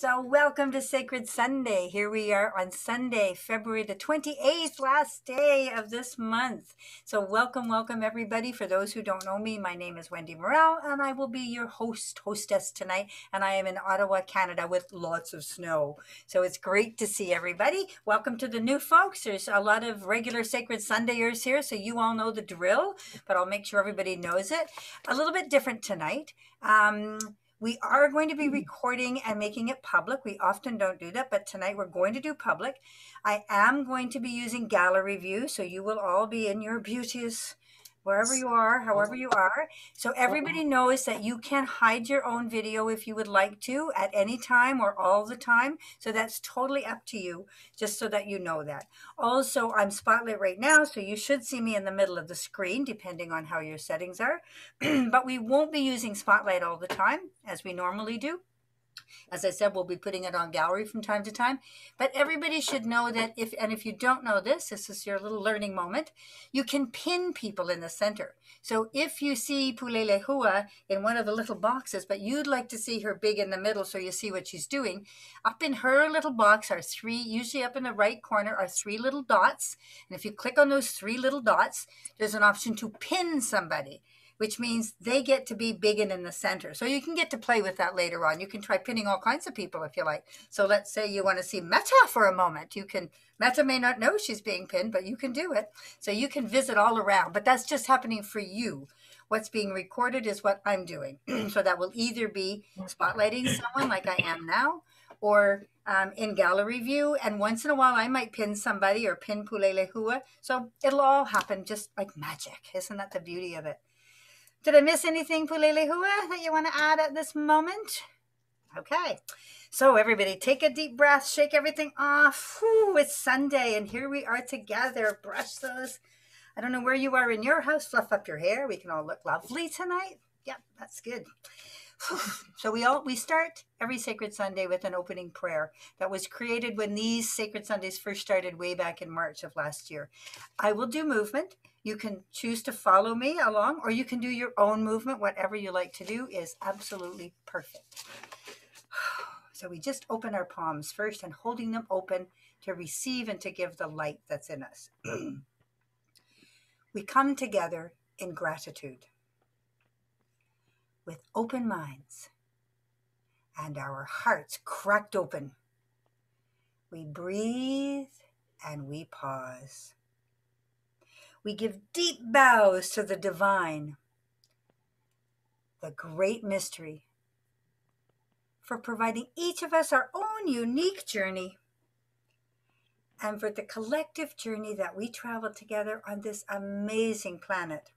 So, welcome to Sacred Sunday. Here we are on Sunday, February the 28th, last day of this month. So, welcome, welcome everybody. For those who don't know me, my name is Wendy Morel, and I will be your host, hostess tonight. And I am in Ottawa, Canada, with lots of snow. So, it's great to see everybody. Welcome to the new folks. There's a lot of regular Sacred Sundayers here, so you all know the drill, but I'll make sure everybody knows it. A little bit different tonight. Um, we are going to be mm. recording and making it public. We often don't do that, but tonight we're going to do public. I am going to be using gallery view, so you will all be in your beauteous wherever you are, however you are. So everybody uh-huh. knows that you can hide your own video if you would like to at any time or all the time. So that's totally up to you, just so that you know that. Also, I'm Spotlight right now, so you should see me in the middle of the screen, depending on how your settings are. but we won't be using Spotlight all the time, as we normally do. As I said, we'll be putting it on gallery from time to time. But everybody should know that if, and if you don't know this, this is your little learning moment, you can pin people in the center. So if you see Pulelehua in one of the little boxes, but you'd like to see her big in the middle so you see what she's doing, up in her little box are three, usually up in the right corner are three little dots. And if you click on those three little dots, there's an option to pin somebody which means they get to be big and in the center. So you can get to play with that later on. You can try pinning all kinds of people if you like. So let's say you want to see Meta for a moment. You can, Meta may not know she's being pinned, but you can do it. So you can visit all around, but that's just happening for you. What's being recorded is what I'm doing. so that will either be spotlighting someone like I am now, or um, in gallery view. And once in a while, I might pin somebody or pin Pulelehua. So it'll all happen just like magic. Isn't that the beauty of it? Did I miss anything, Pulelehua, that you want to add at this moment? Okay. So, everybody, take a deep breath, shake everything off. Whew, it's Sunday, and here we are together. Brush those. I don't know where you are in your house. Fluff up your hair. We can all look lovely tonight. Yep, that's good. So we all we start every sacred Sunday with an opening prayer that was created when these sacred Sundays first started way back in March of last year. I will do movement. You can choose to follow me along or you can do your own movement. Whatever you like to do is absolutely perfect. So we just open our palms first and holding them open to receive and to give the light that's in us. we come together in gratitude with open minds and our hearts cracked open. We breathe and we pause. We give deep bows to the divine, the great mystery, for providing each of us our own unique journey and for the collective journey that we travel together on this amazing planet.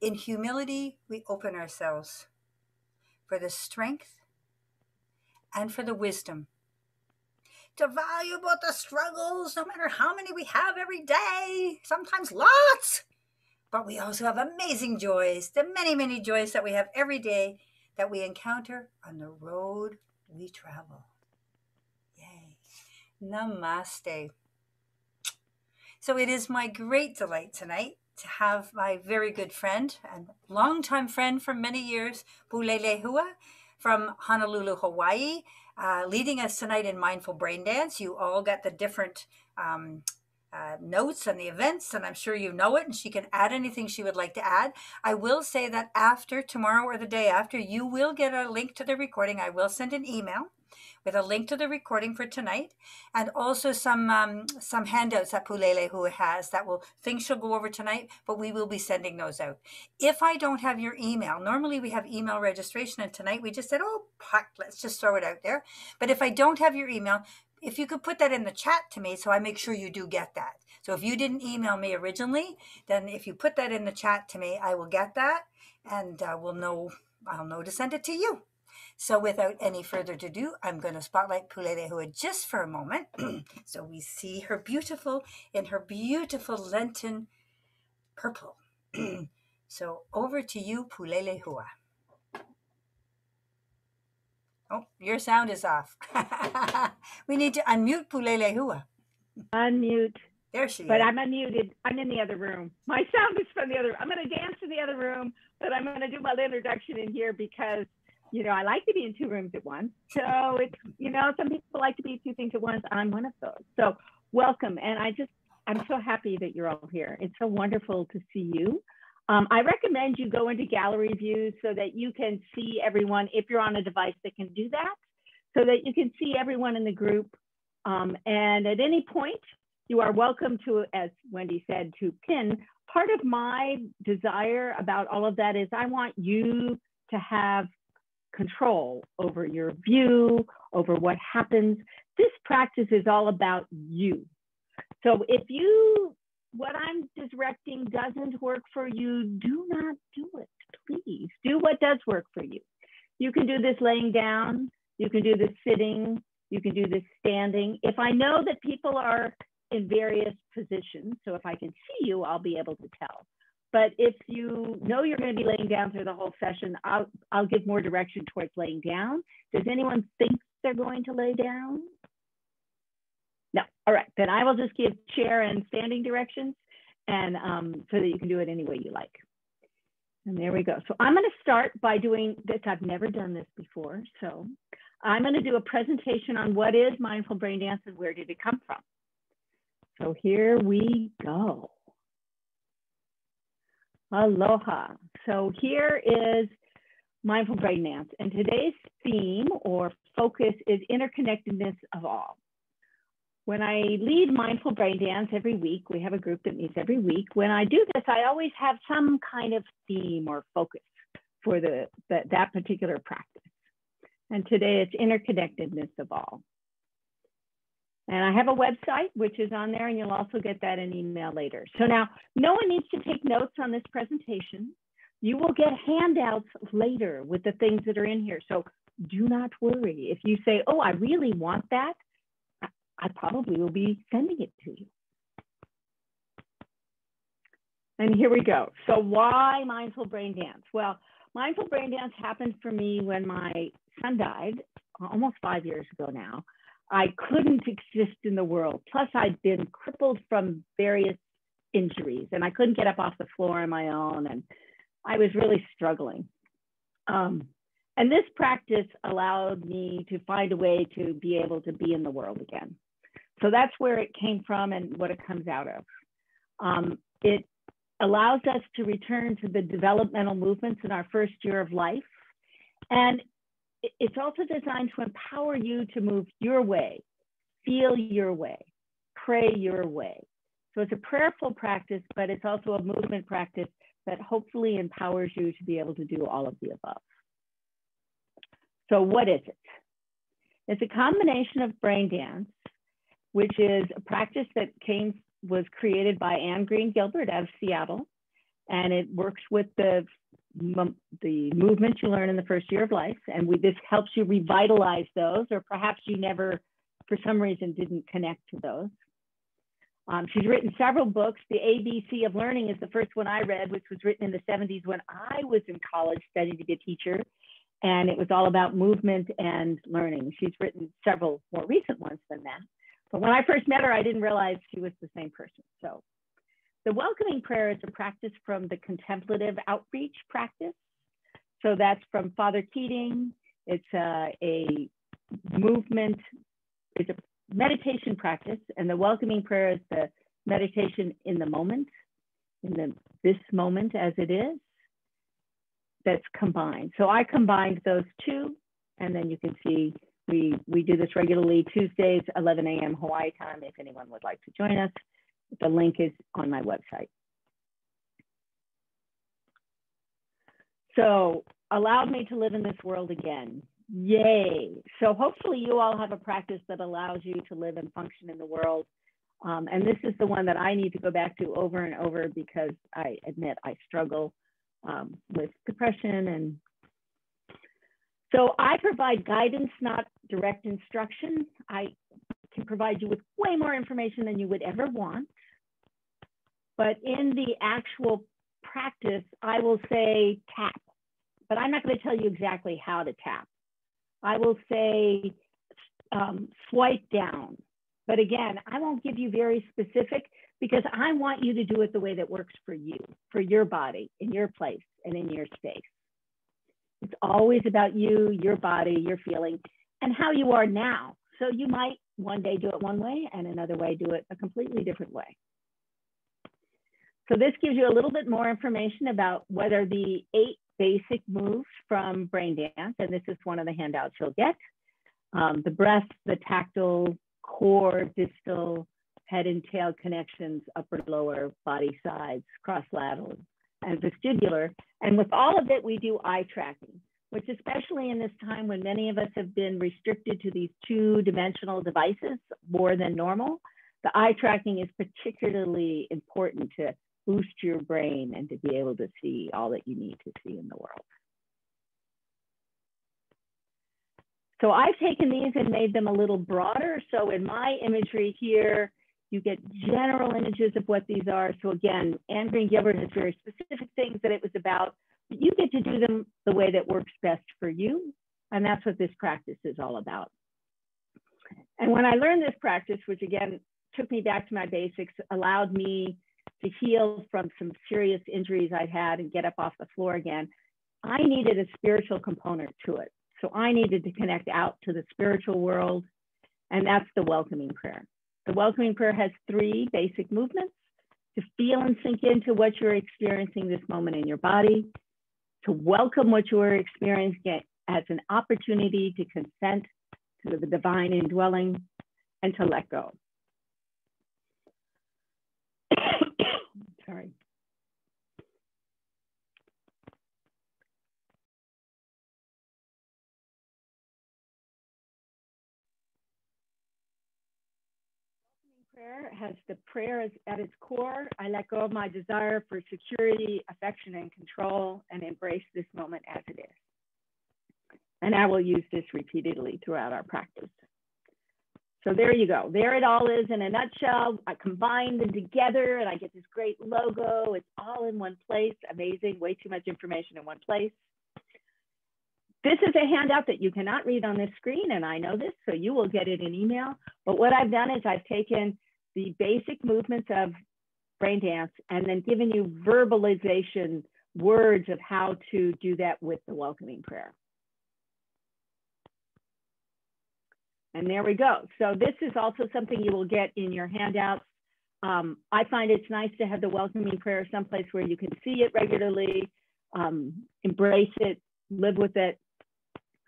In humility, we open ourselves for the strength and for the wisdom to value both the struggles, no matter how many we have every day, sometimes lots. But we also have amazing joys, the many, many joys that we have every day that we encounter on the road we travel. Yay. Namaste. So it is my great delight tonight to have my very good friend and longtime friend for many years, Pulelehua from Honolulu, Hawaii, uh, leading us tonight in Mindful Brain Dance. You all got the different um, uh, notes and the events, and I'm sure you know it, and she can add anything she would like to add. I will say that after tomorrow or the day after, you will get a link to the recording. I will send an email with a link to the recording for tonight and also some um, some handouts that Pulelehua has that will things she'll go over tonight, but we will be sending those out. If I don't have your email, normally we have email registration and tonight we just said, oh, puck, let's just throw it out there. But if I don't have your email, if you could put that in the chat to me so I make sure you do get that. So if you didn't email me originally, then if you put that in the chat to me, I will get that and uh, we'll know I'll know to send it to you. So without any further ado, I'm going to spotlight Pulelehua just for a moment. so we see her beautiful in her beautiful Lenten purple. so over to you, Pulelehua. Oh, your sound is off. we need to unmute Pulelehua. Unmute. There she But is. But I'm unmuted. I'm in the other room. My sound is from the other. I'm going to dance in the other room, but I'm going to do my introduction in here because you know, I like to be in two rooms at once. So it's, you know, some people like to be two things at once. I'm one of those. So welcome. And I just, I'm so happy that you're all here. It's so wonderful to see you. Um, I recommend you go into gallery views so that you can see everyone if you're on a device that can do that, so that you can see everyone in the group. Um, and at any point, you are welcome to, as Wendy said, to pin. Part of my desire about all of that is I want you to have control over your view, over what happens. This practice is all about you. So if you, what I'm directing doesn't work for you, do not do it, please. Do what does work for you. You can do this laying down, you can do this sitting, you can do this standing. If I know that people are in various positions, so if I can see you, I'll be able to tell. But if you know you're going to be laying down through the whole session, I'll, I'll give more direction towards laying down. Does anyone think they're going to lay down? No. All right. Then I will just give chair and standing directions and um, so that you can do it any way you like. And there we go. So I'm going to start by doing this. I've never done this before. So I'm going to do a presentation on what is mindful brain dance and where did it come from. So here we go. Aloha. So here is Mindful Brain Dance. And today's theme or focus is interconnectedness of all. When I lead Mindful Brain Dance every week, we have a group that meets every week. When I do this, I always have some kind of theme or focus for the, the that particular practice. And today it's interconnectedness of all. And I have a website, which is on there, and you'll also get that in email later. So now, no one needs to take notes on this presentation. You will get handouts later with the things that are in here. So do not worry. If you say, oh, I really want that, I probably will be sending it to you. And here we go. So why mindful brain dance? Well, mindful brain dance happened for me when my son died almost five years ago now. I couldn't exist in the world. Plus, I'd been crippled from various injuries and I couldn't get up off the floor on my own. And I was really struggling. Um, and this practice allowed me to find a way to be able to be in the world again. So that's where it came from and what it comes out of. Um, it allows us to return to the developmental movements in our first year of life. And it's also designed to empower you to move your way, feel your way, pray your way. So it's a prayerful practice, but it's also a movement practice that hopefully empowers you to be able to do all of the above. So what is it? It's a combination of brain dance, which is a practice that came was created by Anne Green Gilbert out of Seattle, and it works with the the movements you learn in the first year of life, and we, this helps you revitalize those, or perhaps you never, for some reason, didn't connect to those. Um, she's written several books. The ABC of Learning is the first one I read, which was written in the 70s when I was in college studying to be a teacher. And it was all about movement and learning. She's written several more recent ones than that. But when I first met her, I didn't realize she was the same person. So the welcoming prayer is a practice from the contemplative outreach practice. So that's from Father Keating. It's uh, a movement, it's a meditation practice, and the welcoming prayer is the meditation in the moment, in the this moment as it is, that's combined. So I combined those two, and then you can see we, we do this regularly Tuesdays, 11 a.m. Hawaii time, if anyone would like to join us. The link is on my website. So allowed me to live in this world again. Yay. So hopefully you all have a practice that allows you to live and function in the world. Um, and this is the one that I need to go back to over and over because I admit I struggle um, with depression. And so I provide guidance, not direct instruction. I can provide you with way more information than you would ever want. But in the actual practice, I will say tap, but I'm not going to tell you exactly how to tap. I will say um, swipe down. But again, I won't give you very specific because I want you to do it the way that works for you, for your body, in your place, and in your space. It's always about you, your body, your feeling, and how you are now. So you might one day do it one way and another way do it a completely different way. So this gives you a little bit more information about whether the eight basic moves from brain dance, and this is one of the handouts you'll get, um, the breath, the tactile, core, distal, head and tail connections, upper, lower, body sides, cross-lateral, and vestibular. And with all of it, we do eye tracking, which especially in this time when many of us have been restricted to these two-dimensional devices more than normal, the eye tracking is particularly important to boost your brain and to be able to see all that you need to see in the world. So I've taken these and made them a little broader. So in my imagery here, you get general images of what these are. So again, Anne Green Gilbert has very specific things that it was about. But you get to do them the way that works best for you. And that's what this practice is all about. And when I learned this practice, which again took me back to my basics, allowed me to heal from some serious injuries I'd had and get up off the floor again, I needed a spiritual component to it. So I needed to connect out to the spiritual world, and that's the welcoming prayer. The welcoming prayer has three basic movements to feel and sink into what you're experiencing this moment in your body, to welcome what you are experiencing as an opportunity to consent to the divine indwelling, and to let go. Sorry. prayer has the prayer at its core. I let go of my desire for security, affection, and control, and embrace this moment as it is. And I will use this repeatedly throughout our practice. So there you go. There it all is in a nutshell. I combine them together and I get this great logo. It's all in one place. Amazing. Way too much information in one place. This is a handout that you cannot read on this screen, and I know this, so you will get it in email. But what I've done is I've taken the basic movements of brain dance and then given you verbalization words of how to do that with the welcoming prayer. And there we go. So this is also something you will get in your handouts. Um, I find it's nice to have the welcoming prayer someplace where you can see it regularly, um, embrace it, live with it.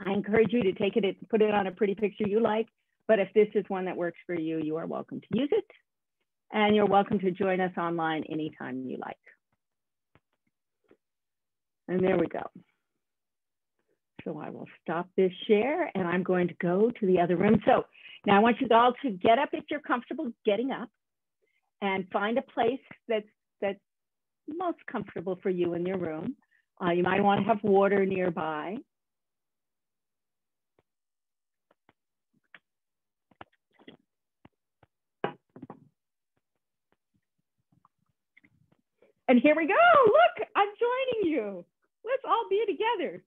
I encourage you to take it, and put it on a pretty picture you like. But if this is one that works for you, you are welcome to use it. And you're welcome to join us online anytime you like. And there we go. So I will stop this share and I'm going to go to the other room. So now I want you all to get up if you're comfortable getting up and find a place that's, that's most comfortable for you in your room. Uh, you might want to have water nearby. And here we go. Look, I'm joining you. Let's all be together.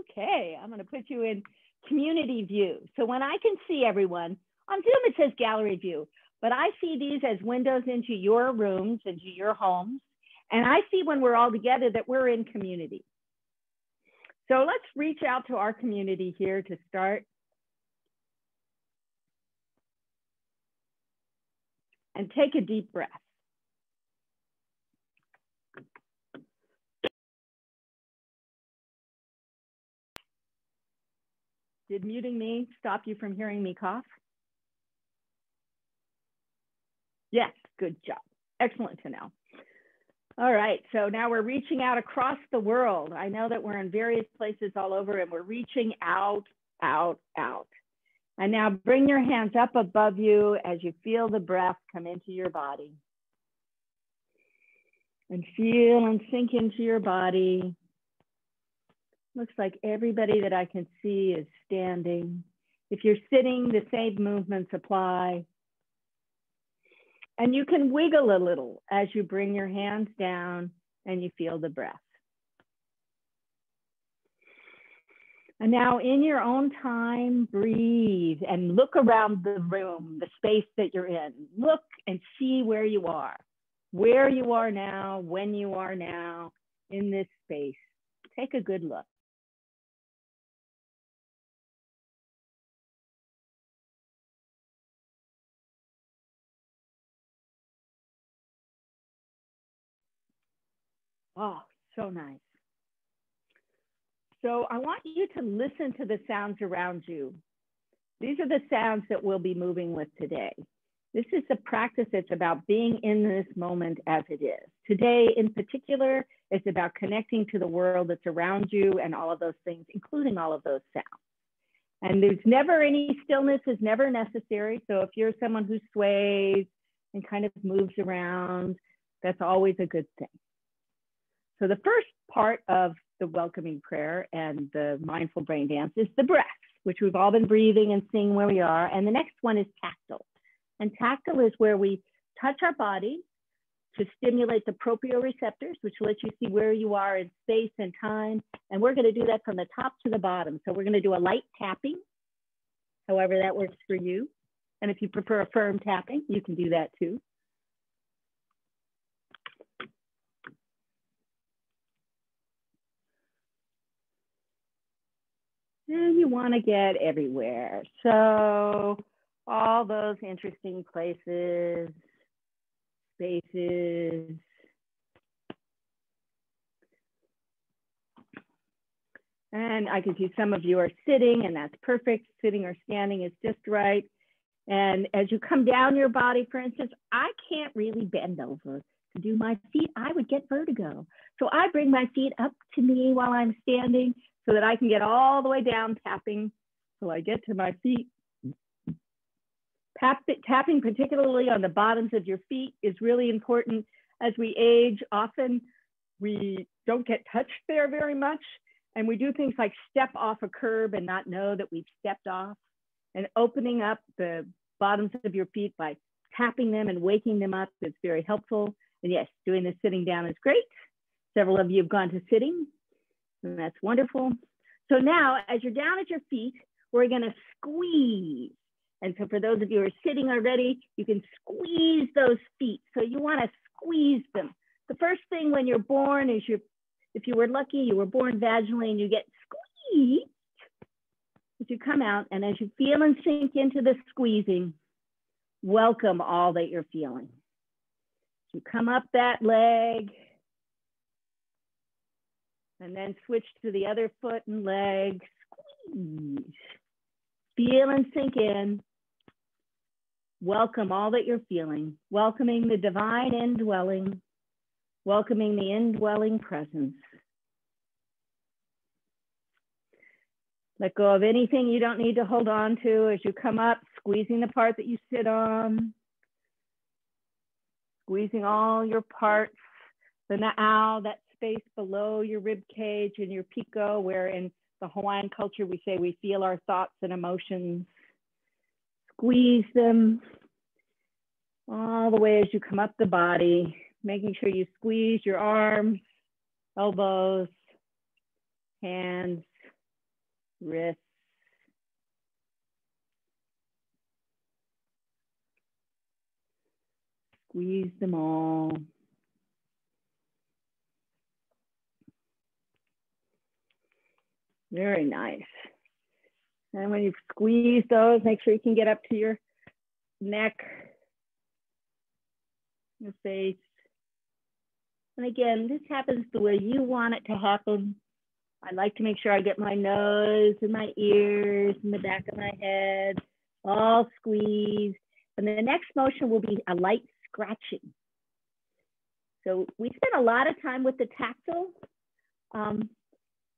Okay, I'm going to put you in community view. So when I can see everyone, on Zoom it says gallery view, but I see these as windows into your rooms, into your homes. And I see when we're all together that we're in community. So let's reach out to our community here to start. And take a deep breath. Did muting me stop you from hearing me cough? Yes, good job. Excellent to know. All right, so now we're reaching out across the world. I know that we're in various places all over and we're reaching out, out, out. And now bring your hands up above you as you feel the breath come into your body. And feel and sink into your body. Looks like everybody that I can see is standing. If you're sitting, the same movements apply. And you can wiggle a little as you bring your hands down and you feel the breath. And now in your own time, breathe and look around the room, the space that you're in. Look and see where you are, where you are now, when you are now in this space. Take a good look. Oh, so nice. So I want you to listen to the sounds around you. These are the sounds that we'll be moving with today. This is a practice that's about being in this moment as it is. Today, in particular, it's about connecting to the world that's around you and all of those things, including all of those sounds. And there's never any stillness is never necessary. So if you're someone who sways and kind of moves around, that's always a good thing. So the first part of the welcoming prayer and the mindful brain dance is the breath, which we've all been breathing and seeing where we are. And the next one is tactile. And tactile is where we touch our body to stimulate the proprioceptors, which lets you see where you are in space and time. And we're going to do that from the top to the bottom. So we're going to do a light tapping, however that works for you. And if you prefer a firm tapping, you can do that too. And you want to get everywhere. So all those interesting places, spaces. And I can see some of you are sitting and that's perfect. Sitting or standing is just right. And as you come down your body, for instance, I can't really bend over to do my feet. I would get vertigo. So I bring my feet up to me while I'm standing so that I can get all the way down tapping till I get to my feet. Tap, tapping particularly on the bottoms of your feet is really important. As we age, often we don't get touched there very much. And we do things like step off a curb and not know that we've stepped off. And opening up the bottoms of your feet by tapping them and waking them up is very helpful. And yes, doing the sitting down is great. Several of you have gone to sitting, and that's wonderful. So now, as you're down at your feet, we're gonna squeeze and so for those of you who are sitting already, you can squeeze those feet. So you want to squeeze them. The first thing when you're born is you're—if you were lucky, you were born vaginally and you get squeezed. As you come out and as you feel and sink into the squeezing, welcome all that you're feeling. You come up that leg and then switch to the other foot and leg, squeeze. Feel and sink in. Welcome all that you're feeling, welcoming the divine indwelling, welcoming the indwelling presence. Let go of anything you don't need to hold on to as you come up, squeezing the part that you sit on, squeezing all your parts, the na'au, that space below your rib cage and your piko, where in the Hawaiian culture we say we feel our thoughts and emotions squeeze them all the way as you come up the body, making sure you squeeze your arms, elbows, hands, wrists. Squeeze them all. Very nice. And when you squeeze those, make sure you can get up to your neck, your face. And again, this happens the way you want it to happen. I like to make sure I get my nose and my ears and the back of my head all squeezed. And the next motion will be a light scratching. So we spend a lot of time with the tactile. Um,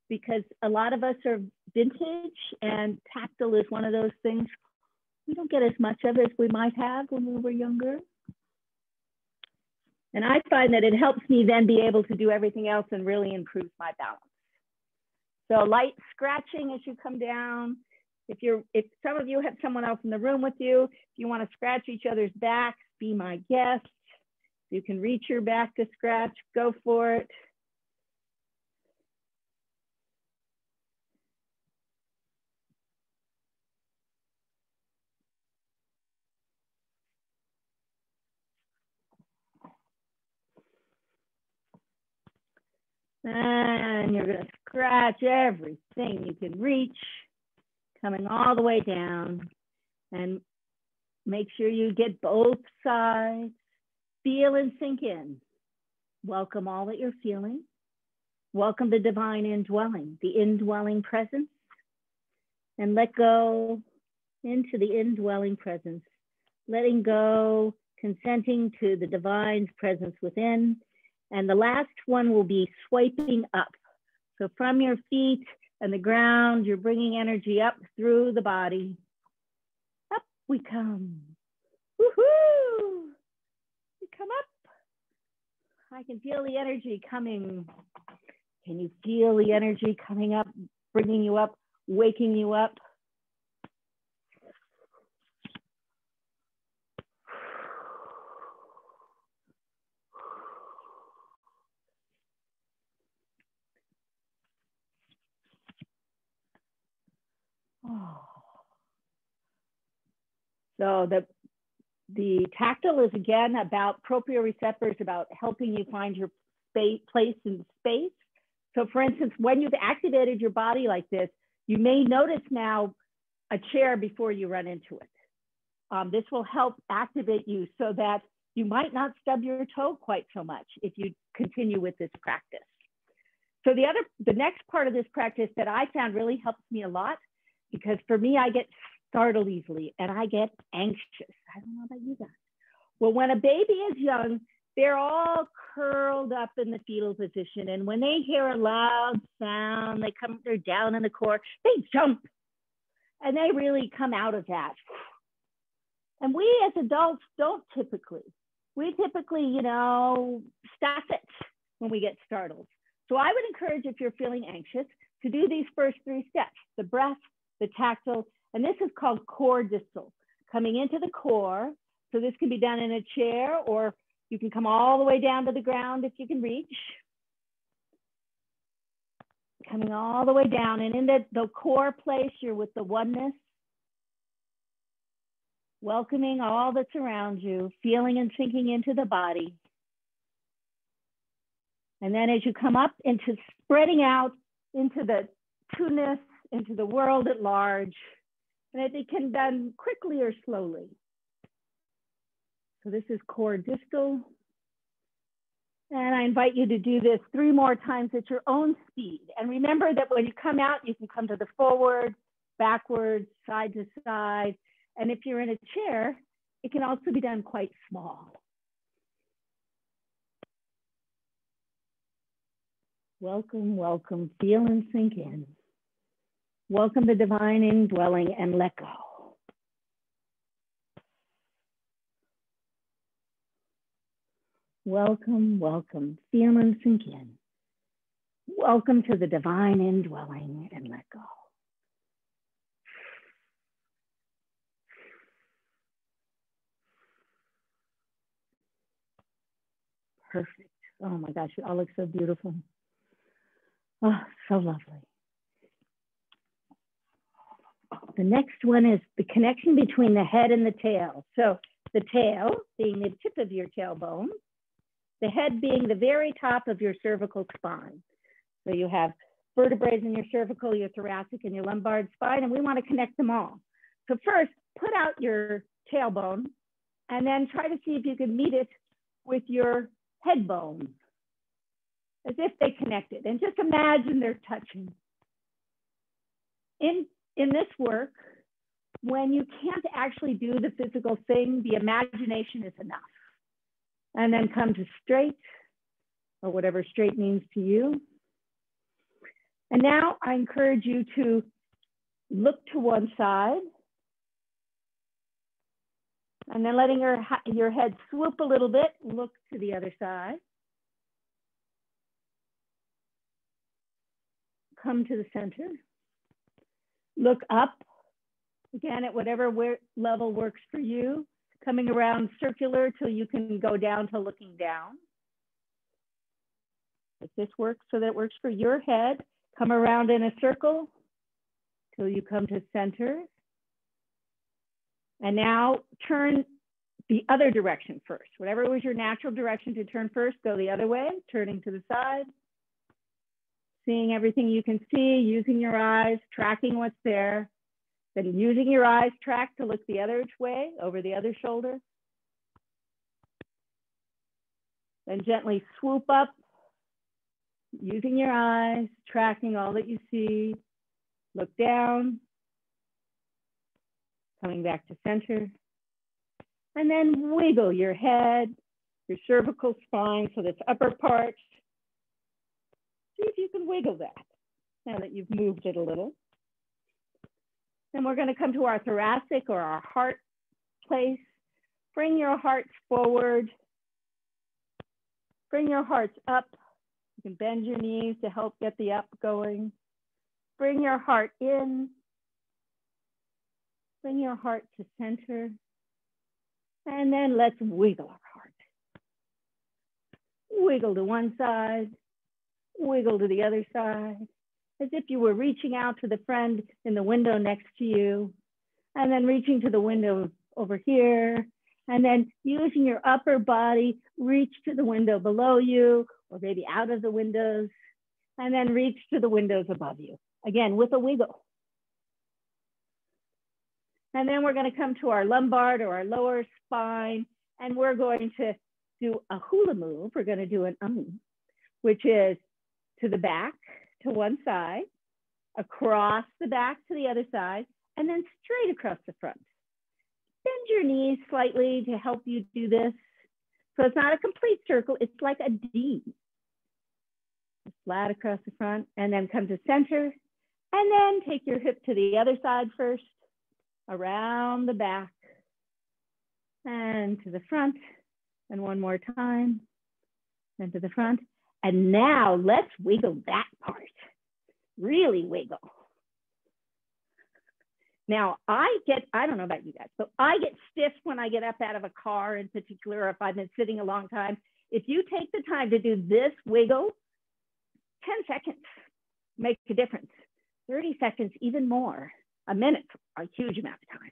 because a lot of us are vintage and tactile is one of those things we don't get as much of as we might have when we were younger. And I find that it helps me then be able to do everything else and really improves my balance. So light scratching as you come down. If you're, if some of you have someone else in the room with you, if you want to scratch each other's backs, be my guest. You can reach your back to scratch, go for it. And you're going to scratch everything you can reach, coming all the way down. And make sure you get both sides. Feel and sink in. Welcome all that you're feeling. Welcome the divine indwelling, the indwelling presence. And let go into the indwelling presence, letting go, consenting to the divine's presence within. And the last one will be swiping up. So from your feet and the ground, you're bringing energy up through the body. Up we come. Woohoo! We come up. I can feel the energy coming. Can you feel the energy coming up, bringing you up, waking you up? So the the tactile is again about proprioceptors, about helping you find your space, place in space. So for instance, when you've activated your body like this, you may notice now a chair before you run into it. Um, this will help activate you so that you might not stub your toe quite so much if you continue with this practice. So the other, the next part of this practice that I found really helps me a lot, because for me, I get startled easily and I get anxious. I don't know about you guys. Well, when a baby is young, they're all curled up in the fetal position. And when they hear a loud sound, they come, they're down in the core, they jump and they really come out of that. And we as adults don't typically. We typically, you know, stop it when we get startled. So I would encourage if you're feeling anxious to do these first three steps, the breath, the tactile, and this is called core distal, coming into the core. So this can be done in a chair or you can come all the way down to the ground if you can reach. Coming all the way down and in the, the core place, you're with the oneness. Welcoming all that's around you, feeling and sinking into the body. And then as you come up into spreading out into the two-ness, into the world at large, and it can be done quickly or slowly. So this is core distal. And I invite you to do this three more times at your own speed. And remember that when you come out, you can come to the forward, backwards, side to side. And if you're in a chair, it can also be done quite small. Welcome, welcome, feel and sink in. Welcome the divine indwelling and let go. Welcome, welcome, feel and sink in. Welcome to the divine indwelling and let go. Perfect. Oh my gosh, you all look so beautiful. Oh, so lovely. The next one is the connection between the head and the tail. So the tail being the tip of your tailbone, the head being the very top of your cervical spine. So you have vertebrae in your cervical, your thoracic, and your lumbar spine, and we want to connect them all. So first, put out your tailbone and then try to see if you can meet it with your head bones as if they connected. And just imagine they're touching. In in this work, when you can't actually do the physical thing, the imagination is enough. And then come to straight, or whatever straight means to you. And now I encourage you to look to one side and then letting your, your head swoop a little bit, look to the other side. Come to the center look up again at whatever level works for you, coming around circular till you can go down to looking down. If this works so that it works for your head, come around in a circle till you come to center. And now turn the other direction first. Whatever was your natural direction to turn first, go the other way, turning to the side seeing everything you can see, using your eyes, tracking what's there, then using your eyes track to look the other way, over the other shoulder. Then gently swoop up, using your eyes, tracking all that you see. Look down, coming back to center. And then wiggle your head, your cervical spine, so this upper part. See if you can wiggle that now that you've moved it a little. Then we're going to come to our thoracic or our heart place. Bring your hearts forward. Bring your hearts up. You can bend your knees to help get the up going. Bring your heart in. Bring your heart to center. And then let's wiggle our heart. Wiggle to one side, wiggle to the other side, as if you were reaching out to the friend in the window next to you, and then reaching to the window over here, and then using your upper body, reach to the window below you, or maybe out of the windows, and then reach to the windows above you. Again, with a wiggle. And then we're gonna to come to our lumbar or our lower spine, and we're going to do a hula move. We're gonna do an um, which is to the back, to one side, across the back to the other side, and then straight across the front. Bend your knees slightly to help you do this. So it's not a complete circle, it's like a D. Flat across the front, and then come to center, and then take your hip to the other side first, around the back, and to the front, and one more time, and to the front. And now let's wiggle that part, really wiggle. Now I get, I don't know about you guys, but I get stiff when I get up out of a car in particular, if I've been sitting a long time. If you take the time to do this wiggle, 10 seconds make a difference. 30 seconds, even more. A minute, a huge amount of time.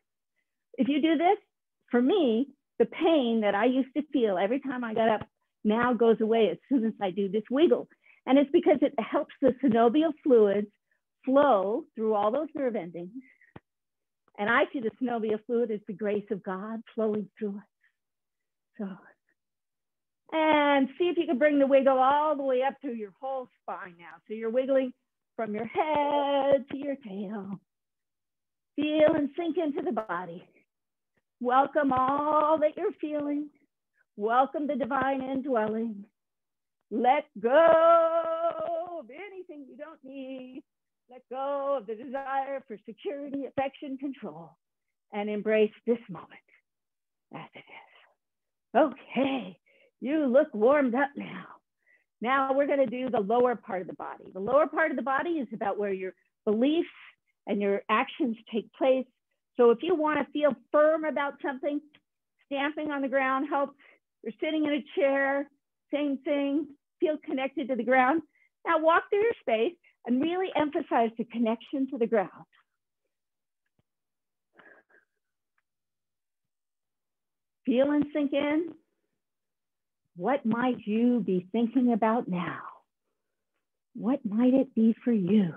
If you do this, for me, the pain that I used to feel every time I got up now goes away as soon as I do this wiggle. And it's because it helps the synovial fluids flow through all those nerve endings. And I see the synovial fluid as the grace of God flowing through us. So, and see if you can bring the wiggle all the way up through your whole spine now. So you're wiggling from your head to your tail. Feel and sink into the body. Welcome all that you're feeling. Welcome the divine indwelling. Let go of anything you don't need. Let go of the desire for security, affection, control, and embrace this moment as it is. Okay, you look warmed up now. Now we're going to do the lower part of the body. The lower part of the body is about where your beliefs and your actions take place. So if you want to feel firm about something, stamping on the ground helps you're sitting in a chair, same thing, feel connected to the ground. Now walk through your space and really emphasize the connection to the ground. Feel and sink in. What might you be thinking about now? What might it be for you?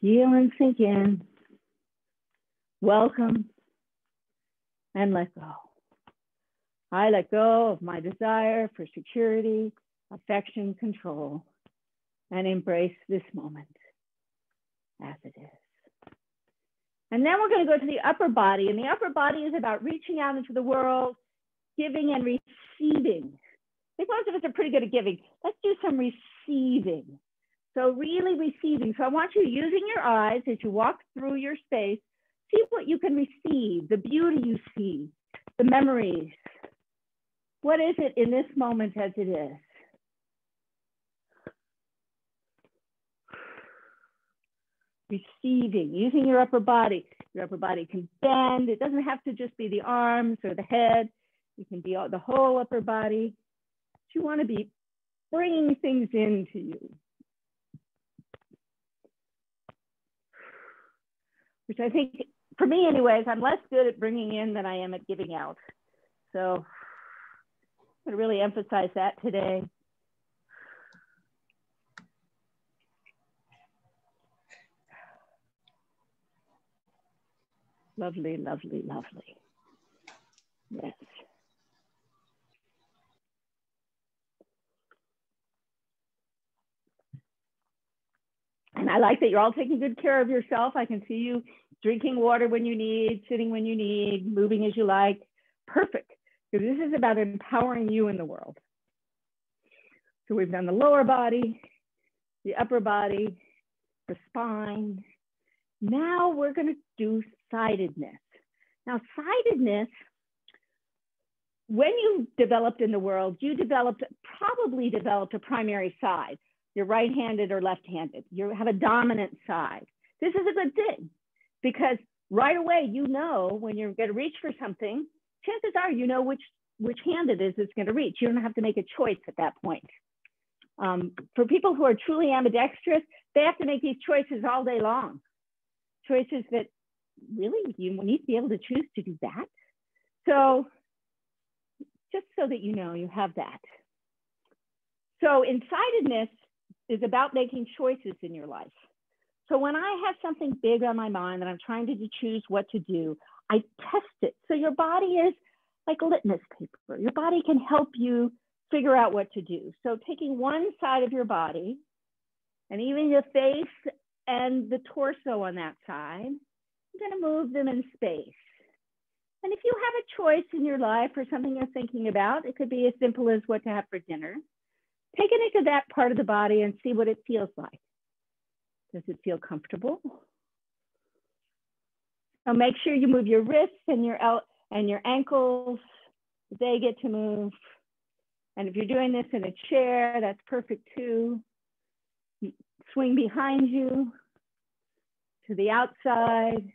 Feel and sink in. Welcome and let go. I let go of my desire for security, affection, control, and embrace this moment as it is. And then we're going to go to the upper body. And the upper body is about reaching out into the world, giving and receiving. I think most of us are pretty good at giving. Let's do some receiving. So, really receiving. So, I want you using your eyes as you walk through your space see what you can receive, the beauty you see, the memories. What is it in this moment as it is? Receiving, using your upper body. Your upper body can bend. It doesn't have to just be the arms or the head. It can be the whole upper body. You want to be bringing things into you. Which I think for me anyways, I'm less good at bringing in than I am at giving out. So I'm going to really emphasize that today. Lovely, lovely, lovely. Yes. And I like that you're all taking good care of yourself. I can see you drinking water when you need, sitting when you need, moving as you like. Perfect, because this is about empowering you in the world. So we've done the lower body, the upper body, the spine. Now we're going to do sidedness. Now, sidedness, when you developed in the world, you developed, probably developed a primary side. You're right-handed or left-handed. You have a dominant side. This is a good thing because right away you know when you're going to reach for something, chances are you know which which hand it is that's going to reach. You don't have to make a choice at that point. Um, for people who are truly ambidextrous, they have to make these choices all day long. Choices that really you need to be able to choose to do that. So just so that you know you have that. So insidedness is about making choices in your life. So when I have something big on my mind that I'm trying to choose what to do, I test it. So your body is like litmus paper. Your body can help you figure out what to do. So taking one side of your body and even your face and the torso on that side, I'm gonna move them in space. And if you have a choice in your life or something you're thinking about, it could be as simple as what to have for dinner. Take it into that part of the body and see what it feels like. Does it feel comfortable? So make sure you move your wrists and your el and your ankles. They get to move. And if you're doing this in a chair, that's perfect too. Swing behind you, to the outside,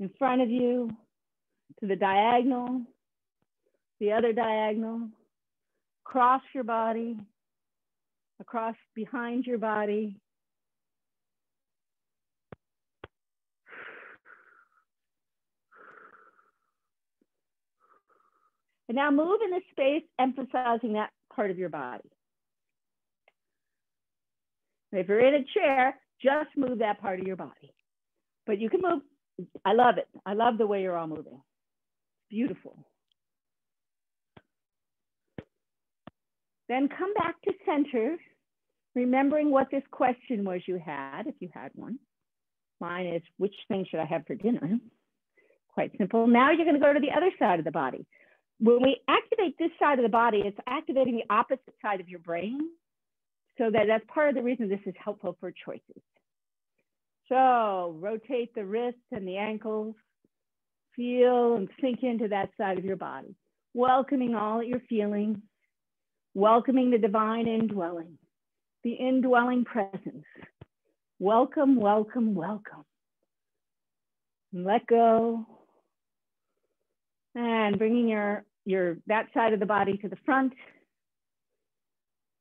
in front of you, to the diagonal, the other diagonal. Cross your body, across behind your body, And now move in the space, emphasizing that part of your body. If you're in a chair, just move that part of your body. But you can move, I love it. I love the way you're all moving. Beautiful. Then come back to center, remembering what this question was you had, if you had one. Mine is, which thing should I have for dinner? Quite simple. Now you're gonna go to the other side of the body when we activate this side of the body, it's activating the opposite side of your brain. So that that's part of the reason this is helpful for choices. So rotate the wrists and the ankles. Feel and sink into that side of your body. Welcoming all that you're feeling. Welcoming the divine indwelling, the indwelling presence. Welcome, welcome, welcome. let go and bringing your, your that side of the body to the front,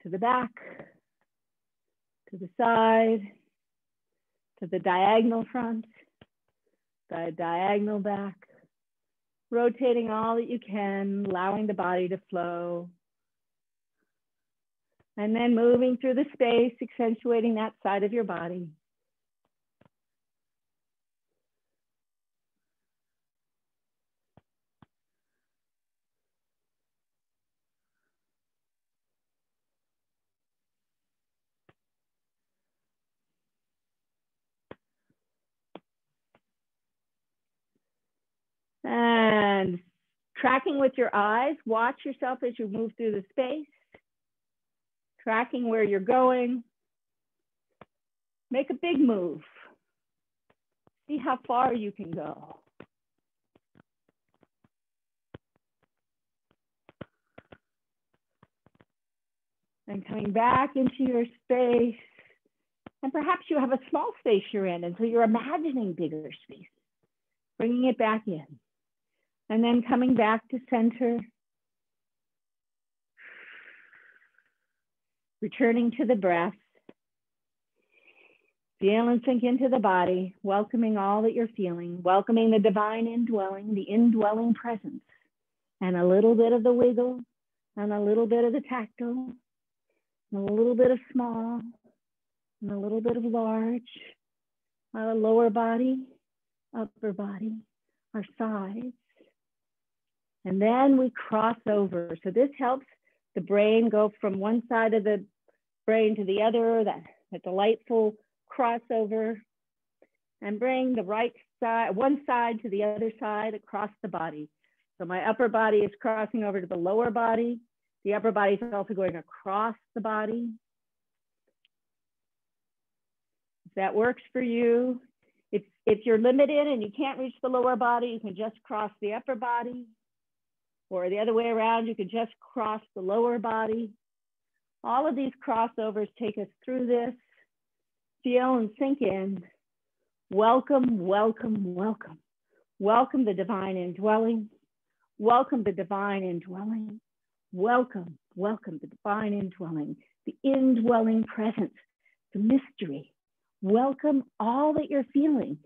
to the back, to the side, to the diagonal front, the diagonal back, rotating all that you can, allowing the body to flow. And then moving through the space, accentuating that side of your body. And tracking with your eyes, watch yourself as you move through the space, tracking where you're going. Make a big move. See how far you can go. And coming back into your space. And perhaps you have a small space you're in, and so you're imagining bigger space, bringing it back in and then coming back to center. Returning to the breath. Feel and sink into the body, welcoming all that you're feeling, welcoming the divine indwelling, the indwelling presence, and a little bit of the wiggle, and a little bit of the tactile, and a little bit of small, and a little bit of large, our lower body, upper body, our sides, and then we cross over. So this helps the brain go from one side of the brain to the other, that, that delightful crossover, and bring the right side, one side to the other side across the body. So my upper body is crossing over to the lower body. The upper body is also going across the body. If that works for you, if, if you're limited and you can't reach the lower body, you can just cross the upper body. Or the other way around, you can just cross the lower body. All of these crossovers take us through this. Feel and sink in. Welcome, welcome, welcome. Welcome the divine indwelling. Welcome the divine indwelling. Welcome, welcome the divine indwelling, the indwelling presence, the mystery. Welcome all that you're feeling,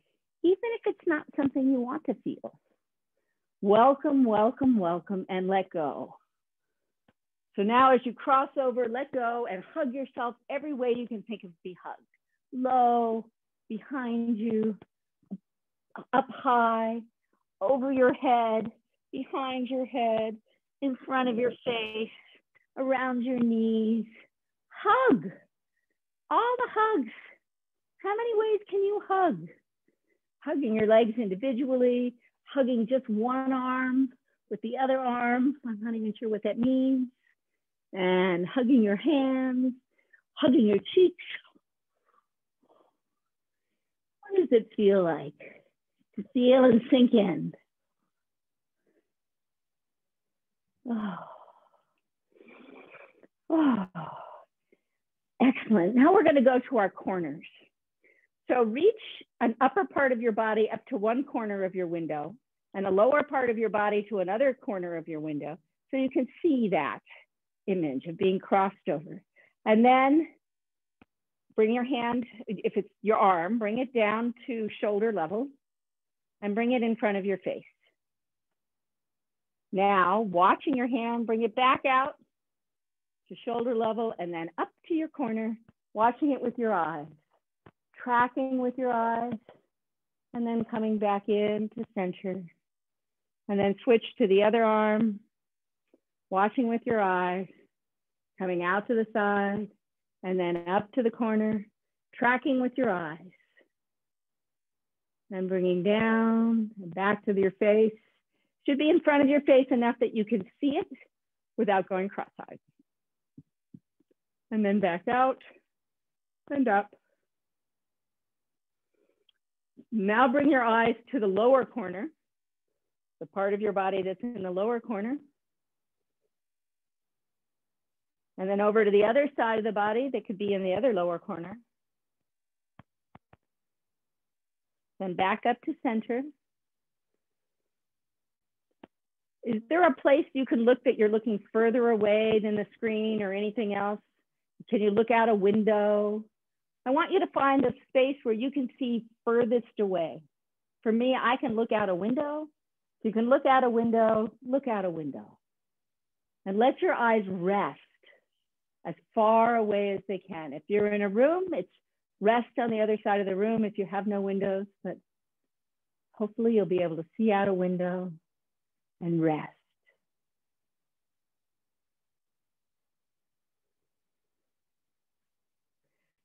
even if it's not something you want to feel. Welcome, welcome, welcome, and let go. So now as you cross over, let go and hug yourself every way you can think of be hugged. Low, behind you, up high, over your head, behind your head, in front of your face, around your knees. Hug. All the hugs. How many ways can you hug? Hugging your legs individually, hugging just one arm with the other arm. I'm not even sure what that means and hugging your hands, hugging your cheeks. What does it feel like to feel and sink in? Oh. Oh. Excellent. Now we're going to go to our corners. So reach an upper part of your body up to one corner of your window and a lower part of your body to another corner of your window so you can see that image of being crossed over. And then bring your hand, if it's your arm, bring it down to shoulder level and bring it in front of your face. Now, watching your hand, bring it back out to shoulder level and then up to your corner, watching it with your eyes, tracking with your eyes, and then coming back in to center. And then switch to the other arm, watching with your eyes, coming out to the side, and then up to the corner, tracking with your eyes. Then bringing down and back to your face. Should be in front of your face enough that you can see it without going cross-eyed. And then back out and up. Now bring your eyes to the lower corner, the part of your body that's in the lower corner. And then over to the other side of the body that could be in the other lower corner. Then back up to center. Is there a place you can look that you're looking further away than the screen or anything else? Can you look out a window? I want you to find a space where you can see furthest away. For me, I can look out a window. You can look out a window, look out a window. And let your eyes rest as far away as they can. If you're in a room, it's rest on the other side of the room if you have no windows, but hopefully you'll be able to see out a window and rest.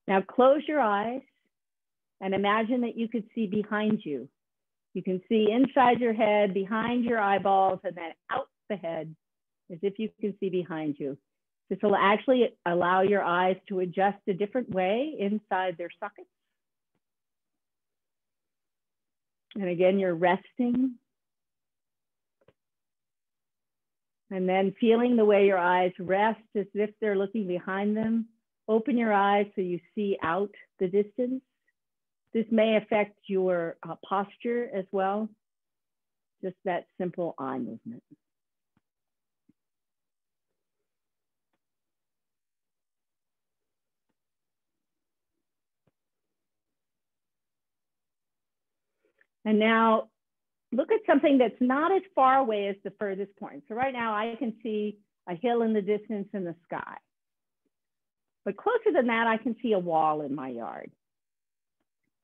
Now close your eyes and imagine that you could see behind you. You can see inside your head, behind your eyeballs, and then out the head as if you can see behind you. This will actually allow your eyes to adjust a different way inside their sockets. And again, you're resting. And then feeling the way your eyes rest as if they're looking behind them. Open your eyes so you see out the distance. This may affect your uh, posture as well. Just that simple eye movement. And now look at something that's not as far away as the furthest point. So right now I can see a hill in the distance in the sky. But closer than that, I can see a wall in my yard.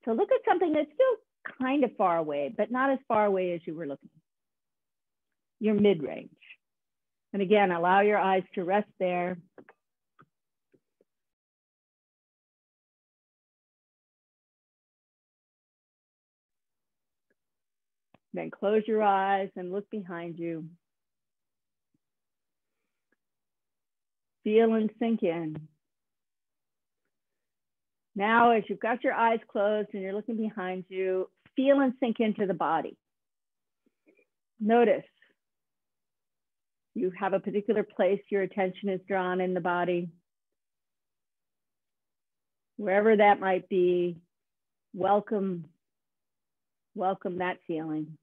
So look at something that's still kind of far away, but not as far away as you were looking. Your mid-range. And again, allow your eyes to rest there. Then close your eyes and look behind you. Feel and sink in. Now, as you've got your eyes closed and you're looking behind you, feel and sink into the body. Notice you have a particular place your attention is drawn in the body. Wherever that might be, welcome, welcome that feeling.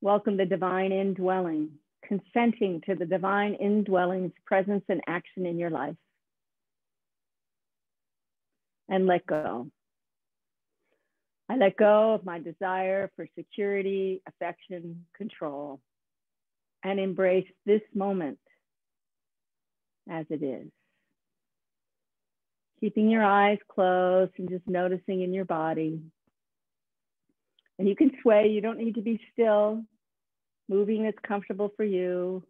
Welcome the divine indwelling, consenting to the divine indwelling's presence and action in your life. And let go. I let go of my desire for security, affection, control and embrace this moment as it is. Keeping your eyes closed and just noticing in your body. And you can sway, you don't need to be still. Moving is comfortable for you.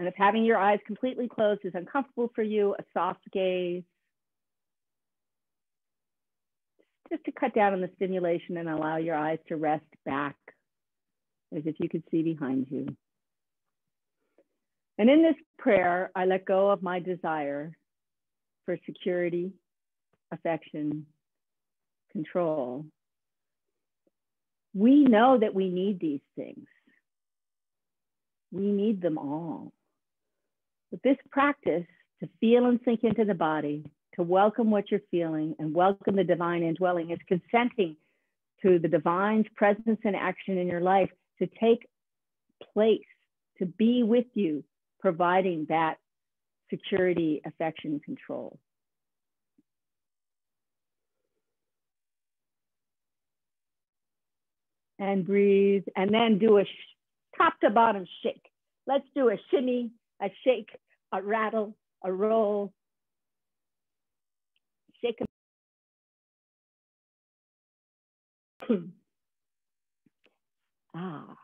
And if having your eyes completely closed is uncomfortable for you, a soft gaze. Just to cut down on the stimulation and allow your eyes to rest back as if you could see behind you. And in this prayer, I let go of my desire for security, affection, control. We know that we need these things. We need them all. But this practice to feel and sink into the body, to welcome what you're feeling and welcome the divine indwelling is consenting to the divine's presence and action in your life to take place, to be with you, providing that security, affection, control. And breathe, and then do a top to bottom shake. Let's do a shimmy, a shake, a rattle, a roll. Shake. Ah.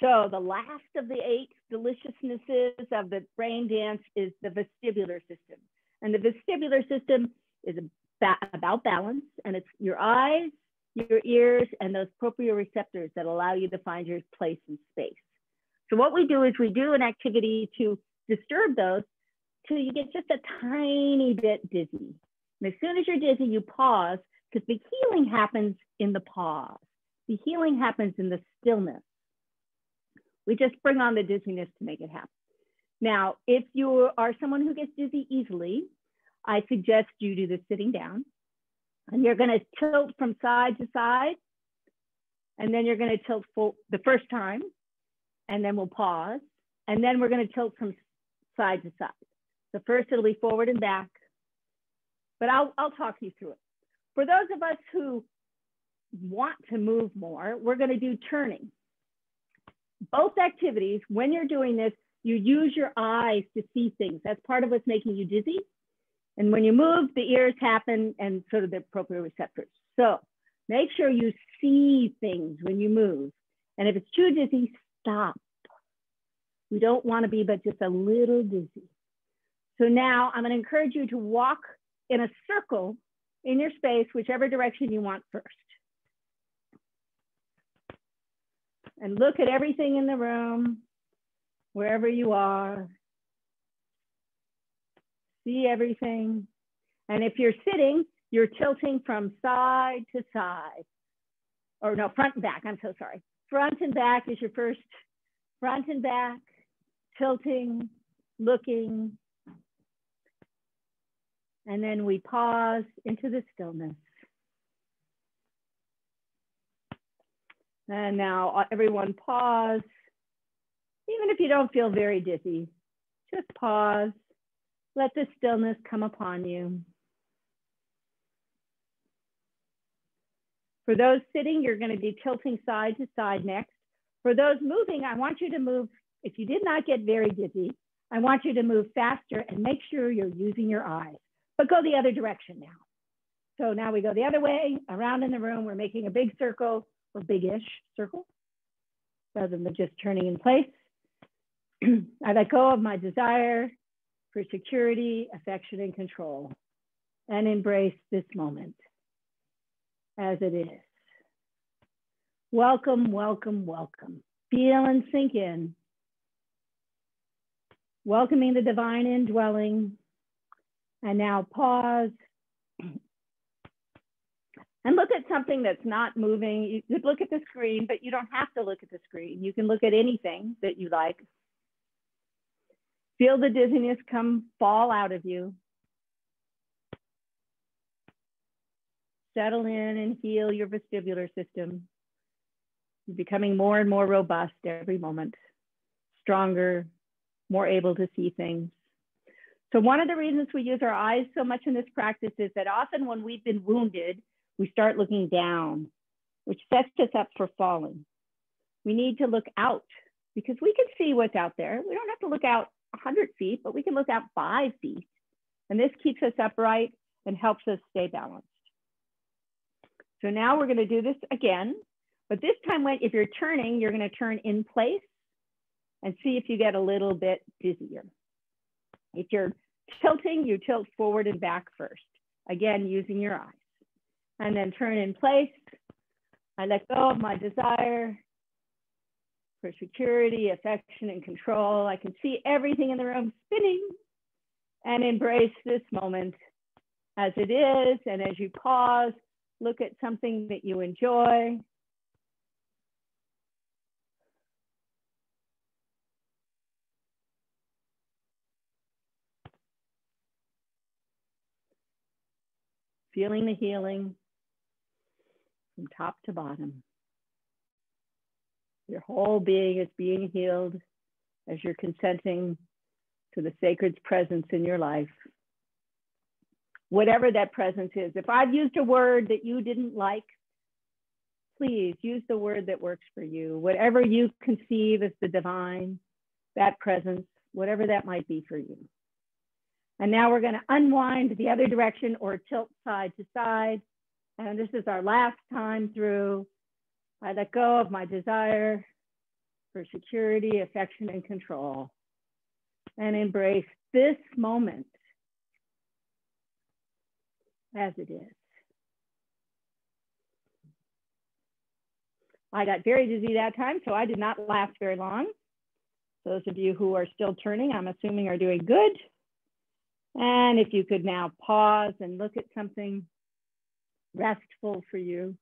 So the last of the eight deliciousnesses of the brain dance is the vestibular system. And the vestibular system is about balance and it's your eyes, your ears, and those proprioceptors that allow you to find your place in space. So what we do is we do an activity to disturb those till you get just a tiny bit dizzy. And as soon as you're dizzy, you pause because the healing happens in the pause. The healing happens in the stillness. We just bring on the dizziness to make it happen. Now, if you are someone who gets dizzy easily, I suggest you do the sitting down. And you're going to tilt from side to side. And then you're going to tilt full the first time. And then we'll pause. And then we're going to tilt from side to side. So first it'll be forward and back. But I'll, I'll talk you through it. For those of us who want to move more, we're going to do turning. Both activities, when you're doing this, you use your eyes to see things. That's part of what's making you dizzy. And when you move, the ears happen and sort of the proprioceptors. So make sure you see things when you move. And if it's too dizzy, stop. We don't want to be but just a little dizzy. So now I'm going to encourage you to walk in a circle in your space, whichever direction you want first. and look at everything in the room, wherever you are. See everything. And if you're sitting, you're tilting from side to side. Or no, front and back, I'm so sorry. Front and back is your first, front and back, tilting, looking. And then we pause into the stillness. And now everyone pause. Even if you don't feel very dizzy, just pause. Let the stillness come upon you. For those sitting, you're going to be tilting side to side next. For those moving, I want you to move, if you did not get very dizzy, I want you to move faster and make sure you're using your eyes, but go the other direction now. So now we go the other way, around in the room. We're making a big circle or big-ish circle rather than just turning in place. I let go of my desire for security, affection, and control and embrace this moment as it is. Welcome, welcome, welcome. Feel and sink in. Welcoming the divine indwelling. And now pause and look at something that's not moving. You could look at the screen, but you don't have to look at the screen. You can look at anything that you like. Feel the dizziness come fall out of you. Settle in and heal your vestibular system. You're becoming more and more robust every moment, stronger, more able to see things. So one of the reasons we use our eyes so much in this practice is that often when we've been wounded, we start looking down, which sets us up for falling. We need to look out because we can see what's out there. We don't have to look out 100 feet, but we can look out five feet. And this keeps us upright and helps us stay balanced. So now we're gonna do this again, but this time when, if you're turning, you're gonna turn in place and see if you get a little bit dizzier. If you're tilting, you tilt forward and back first. Again, using your eyes and then turn in place. I let go of my desire for security, affection, and control. I can see everything in the room spinning and embrace this moment as it is. And as you pause, look at something that you enjoy. Feeling the healing from top to bottom. Your whole being is being healed as you're consenting to the sacred's presence in your life. Whatever that presence is. If I've used a word that you didn't like, please use the word that works for you. Whatever you conceive as the divine, that presence, whatever that might be for you. And now we're going to unwind the other direction or tilt side to side and this is our last time through. I let go of my desire for security, affection, and control, and embrace this moment as it is. I got very dizzy that time, so I did not last very long. Those of you who are still turning, I'm assuming are doing good. And if you could now pause and look at something restful for you.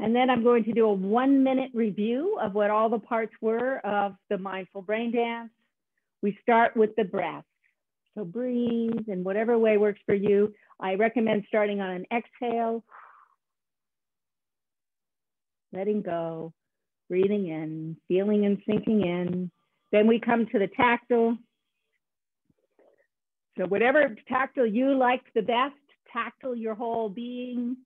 And then I'm going to do a one minute review of what all the parts were of the mindful brain dance. We start with the breath. So breathe in whatever way works for you. I recommend starting on an exhale, letting go, breathing in, feeling and sinking in, then we come to the tactile. So whatever tactile you like the best, tactile your whole being.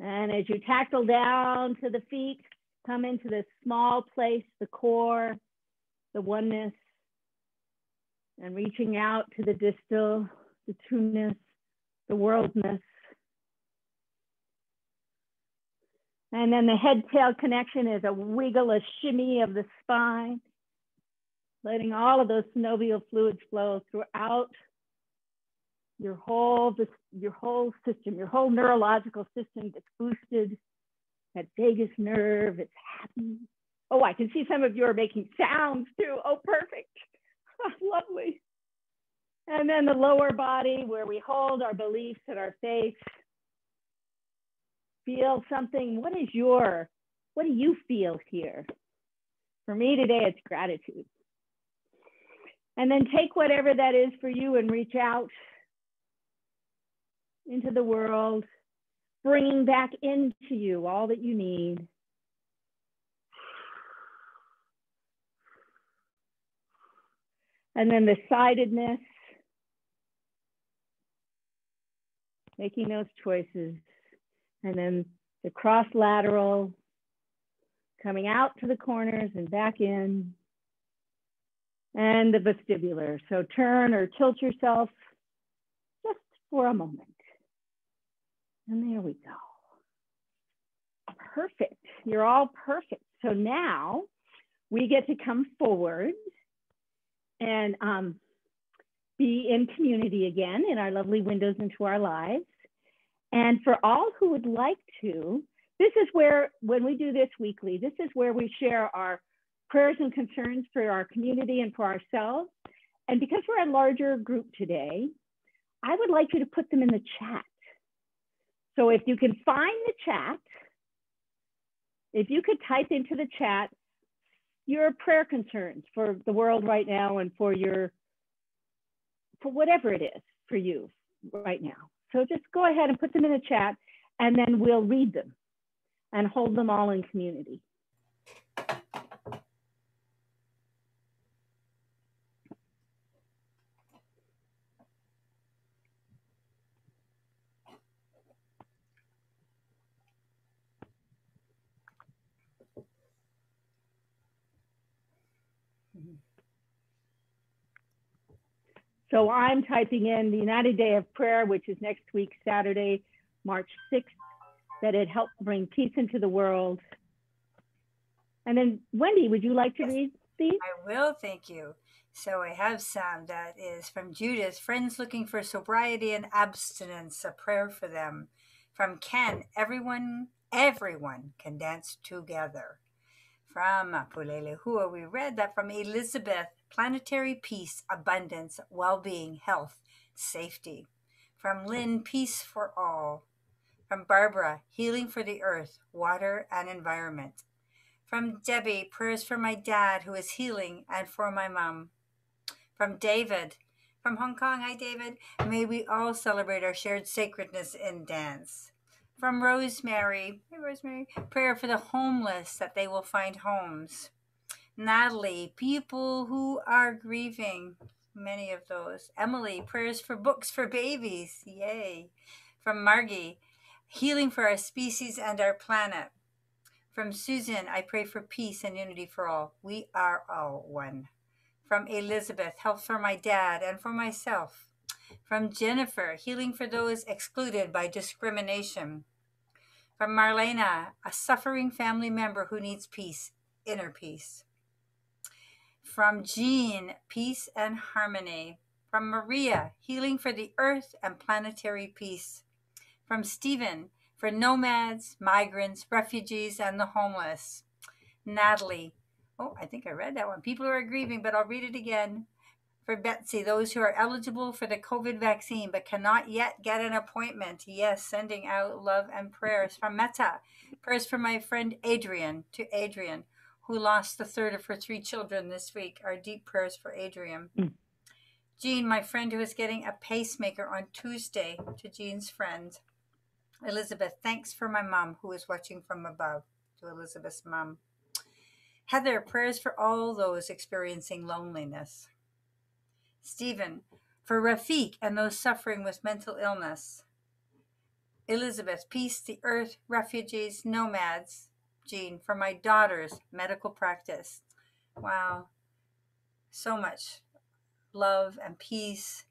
And as you tactile down to the feet, come into this small place, the core, the oneness, and reaching out to the distal, the trueness, the worldness. And then the head tail connection is a wiggle, a shimmy of the spine, letting all of those synovial fluids flow throughout your whole, your whole system, your whole neurological system gets boosted. That vagus nerve, it's happy. Oh, I can see some of you are making sounds too. Oh, perfect. Oh, lovely. And then the lower body where we hold our beliefs and our faith feel something, what is your, what do you feel here? For me today, it's gratitude. And then take whatever that is for you and reach out into the world, bringing back into you all that you need. And then the sidedness, making those choices and then the cross lateral coming out to the corners and back in and the vestibular. So turn or tilt yourself just for a moment. And there we go. Perfect. You're all perfect. So now we get to come forward and um, be in community again in our lovely windows into our lives. And for all who would like to, this is where, when we do this weekly, this is where we share our prayers and concerns for our community and for ourselves. And because we're a larger group today, I would like you to put them in the chat. So if you can find the chat, if you could type into the chat your prayer concerns for the world right now and for your, for whatever it is for you right now. So just go ahead and put them in the chat and then we'll read them and hold them all in community. So I'm typing in the United Day of Prayer, which is next week, Saturday, March 6th, that it helped bring peace into the world. And then, Wendy, would you like to yes, read these? I will, thank you. So I have some that is from Judith, friends looking for sobriety and abstinence, a prayer for them. From Ken, everyone, everyone can dance together. From Pulelehua, we read that from Elizabeth, planetary peace, abundance, well being, health, safety. From Lynn, peace for all. From Barbara, healing for the earth, water, and environment. From Debbie, prayers for my dad who is healing and for my mom. From David, from Hong Kong, hi David, may we all celebrate our shared sacredness in dance. From Rosemary, hey Rosemary, prayer for the homeless that they will find homes. Natalie, people who are grieving, many of those. Emily, prayers for books for babies, yay. From Margie, healing for our species and our planet. From Susan, I pray for peace and unity for all. We are all one. From Elizabeth, help for my dad and for myself. From Jennifer, healing for those excluded by discrimination. From Marlena, a suffering family member who needs peace, inner peace. From Jean, peace and harmony. From Maria, healing for the earth and planetary peace. From Stephen, for nomads, migrants, refugees, and the homeless. Natalie, oh, I think I read that one. People who are grieving, but I'll read it again. For Betsy, those who are eligible for the COVID vaccine but cannot yet get an appointment. Yes, sending out love and prayers. From Meta, prayers for my friend Adrian, to Adrian who lost the third of her three children this week. Our deep prayers for Adrian. Mm. Jean, my friend who is getting a pacemaker on Tuesday, to Jean's friend. Elizabeth, thanks for my mom who is watching from above. To Elizabeth's mom. Heather, prayers for all those experiencing loneliness. Stephen, for Rafiq and those suffering with mental illness. Elizabeth, peace, the earth, refugees, nomads, Jean, for my daughter's medical practice. Wow. So much love and peace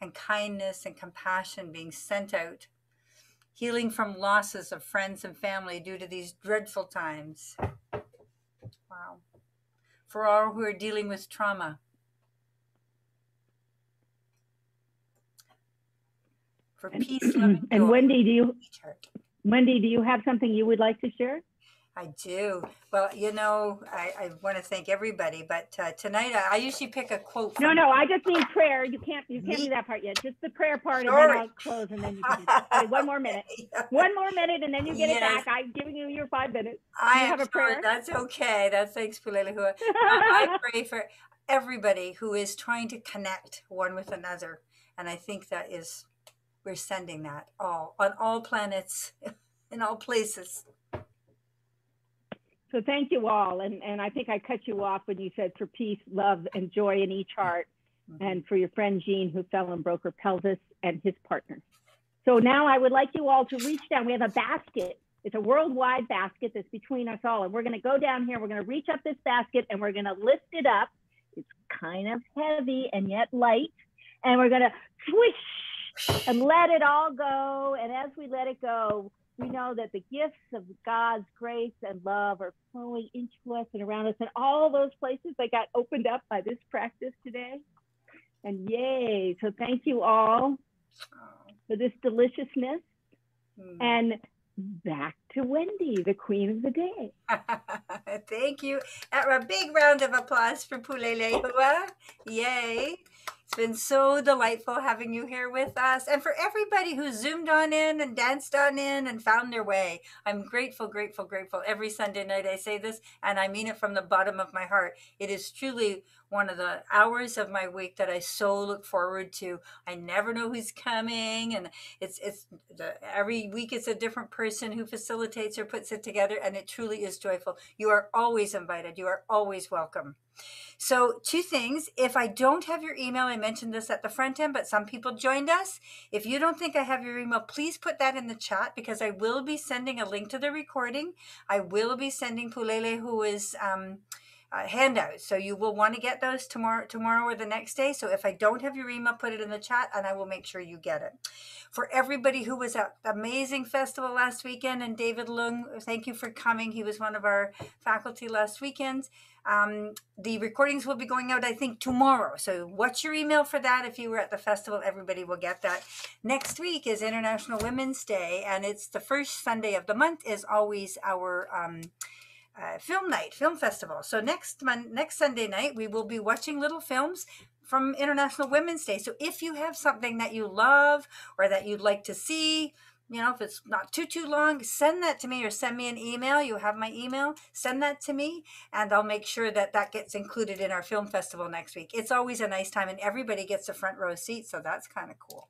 and kindness and compassion being sent out. Healing from losses of friends and family due to these dreadful times. Wow. For all who are dealing with trauma. For peace, and, and Wendy, do you Wendy, do you have something you would like to share? I do. Well, you know, I, I want to thank everybody, but uh, tonight I, I, usually pick a quote. no, no, I just mean prayer. You can't, you can't do that part yet. Just the prayer part, Sorry. and then I'll close, and then you can. Do one more minute. One more minute, and then you get yes. it back. I'm giving you your five minutes. I have a prayer. That's okay. That's thanks, Pulelehua. I pray for everybody who is trying to connect one with another, and I think that is we're sending that all on all planets, in all places. So thank you all. And, and I think I cut you off when you said for peace, love, and joy in each heart, mm-hmm. and for your friend Jean who fell and broke her pelvis and his partner. So now I would like you all to reach down. We have a basket. It's a worldwide basket that's between us all. And we're going to go down here. We're going to reach up this basket and we're going to lift it up. It's kind of heavy and yet light. And we're going to swish and let it all go. And as we let it go, we know that the gifts of God's grace and love are flowing into us and around us. And all those places that got opened up by this practice today. And yay. So thank you all for this deliciousness. Mm. And back to Wendy, the queen of the day. Thank you. A big round of applause for Pulelehua. Yay. Been so delightful having you here with us and for everybody who zoomed on in and danced on in and found their way. I'm grateful, grateful, grateful. Every Sunday night I say this and I mean it from the bottom of my heart. It is truly one of the hours of my week that I so look forward to. I never know who's coming and it's it's the, every week it's a different person who facilitates or puts it together and it truly is joyful. You are always invited. You are always welcome. So, two things. If I don't have your email, I mentioned this at the front end, but some people joined us. If you don't think I have your email, please put that in the chat because I will be sending a link to the recording. I will be sending Pulelehua's um, uh, handouts. So you will want to get those tomorrow, tomorrow or the next day. So if I don't have your email, put it in the chat, and I will make sure you get it. For everybody who was at amazing festival last weekend, and David Lung, thank you for coming. He was one of our faculty last weekend. Um, the recordings will be going out, I think, tomorrow. So watch your email for that. If you were at the festival, everybody will get that. Next week is International Women's Day, and it's the first Sunday of the month. Is always our um, uh, film night, film festival. So next month, next Sunday night, we will be watching little films from International Women's Day. So if you have something that you love or that you'd like to see, you know, if it's not too, too long, send that to me or send me an email. You have my email. Send that to me, and I'll make sure that that gets included in our film festival next week. It's always a nice time, and everybody gets a front row seat, so that's kind of cool.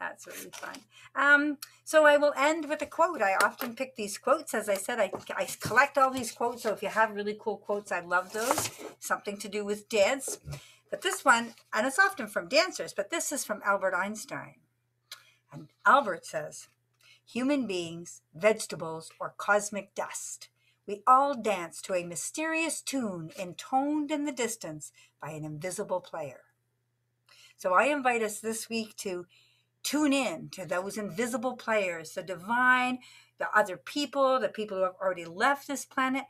That's really fun. Um, so I will end with a quote. I often pick these quotes. As I said, I, I collect all these quotes, so if you have really cool quotes, I love those. Something to do with dance. But this one, and it's often from dancers, but this is from Albert Einstein. And Albert says, human beings, vegetables, or cosmic dust. We all dance to a mysterious tune intoned in the distance by an invisible player. So I invite us this week to tune in to those invisible players, the divine, the other people, the people who have already left this planet.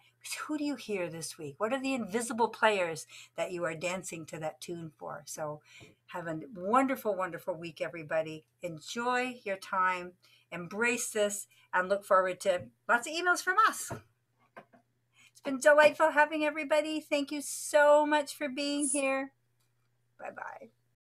Who do you hear this week? What are the invisible players that you are dancing to that tune for? So have a wonderful, wonderful week, everybody. Enjoy your time embrace this, and look forward to lots of emails from us. It's been delightful having everybody. Thank you so much for being here. Bye bye.